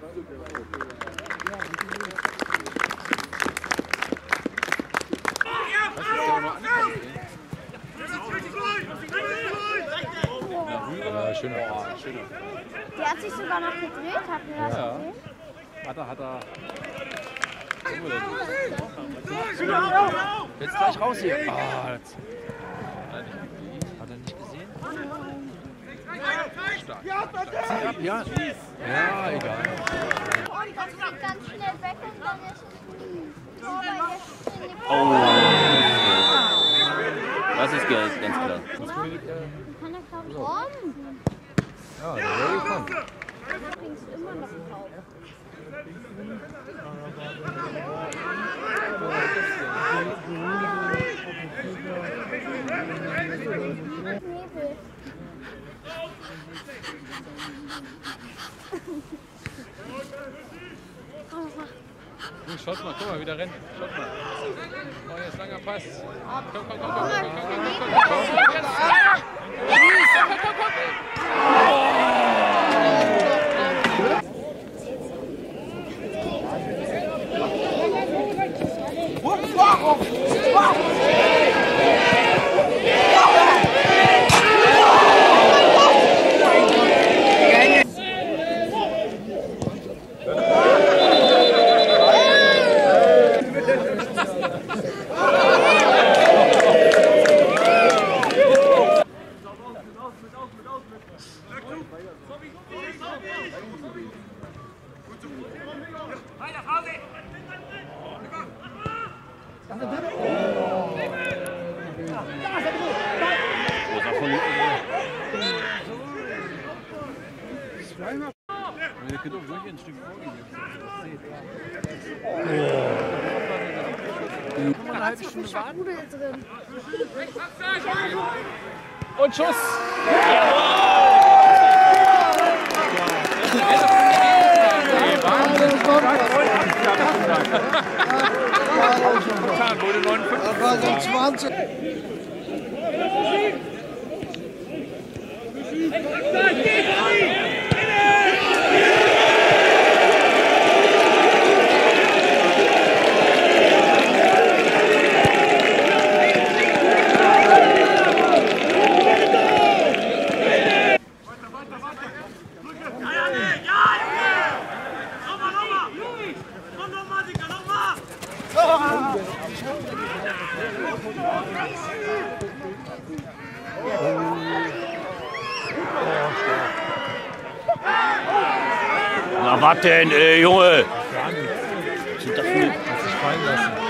Ja, schöner. Der hat sich sogar noch gedreht, habt ihr das Ja. gesehen? Hat er, hat er. Jetzt gleich raus hier. Ah, hat er nicht gesehen? Stark. Zieh ab, ja. Ja, egal. Und das geht ganz schnell weg und dann ist die Das ist Geld, ganz klar. Kann er ich rum. Ja, der wäre gekommen. Übrigens immer noch Jungs, schaut mal, guck mal, wie der rennt. Schaut mal. Oh, jetzt langer Pass. Komm, komm, komm, komm, komm, komm, komm, komm, komm, komm. Der könnte auch ein Stück vorgehen. Eine halbe Stunde warten. Und Schuss! Wurde 59. Na was denn, ey, Junge? Gar nicht. Ich darf nicht fallen lassen.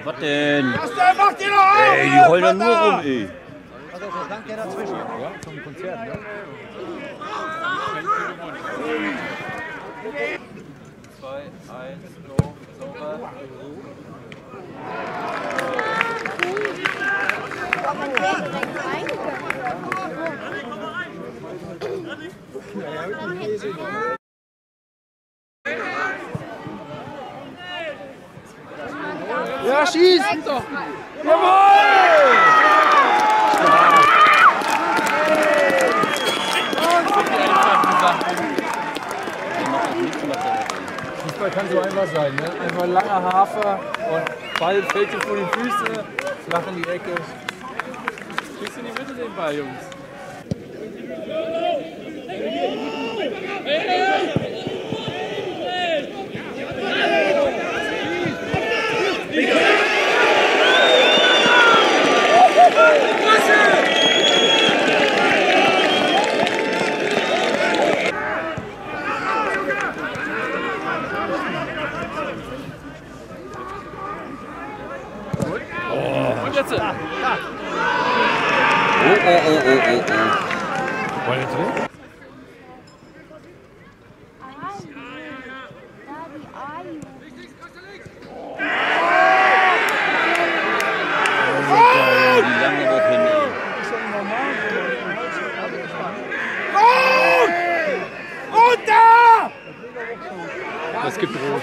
Ja, was denn? Was denn? Mach dir doch auf! Ey, die heulen doch nur rum, ey. Also, verdankt der dazwischen. Ja, zum Konzert, ne? Zwei, eins, go, sauber. Ja, ja, wirklich. Ja, schießen doch! Fußball kann so einfach sein, ne? Einfach langer Hafer und Ball fällt dir vor die Füße, flach in die Ecke. Schießt in die Mitte den Ball, Jungs. War der drin? Fritze. Da, da. Oh, oh, oh, oh, oh, oh. War jetzt drin? Es gibt Rot.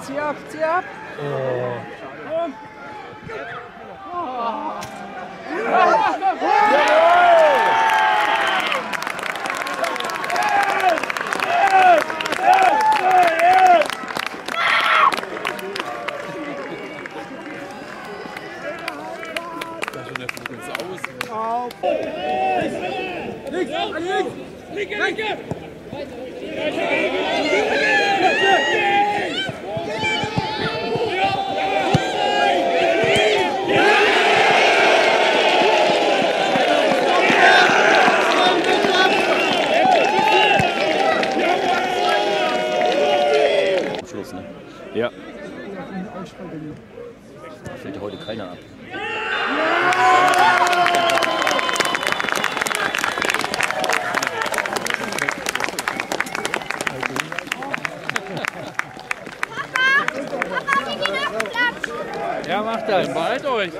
Zieh ab, zieh ab. Das ist Ja. Da fällt heute keiner ab. Ja, macht das. Behalt euch.